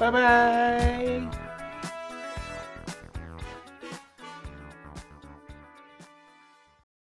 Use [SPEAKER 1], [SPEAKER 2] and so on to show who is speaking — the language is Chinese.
[SPEAKER 1] 拜拜。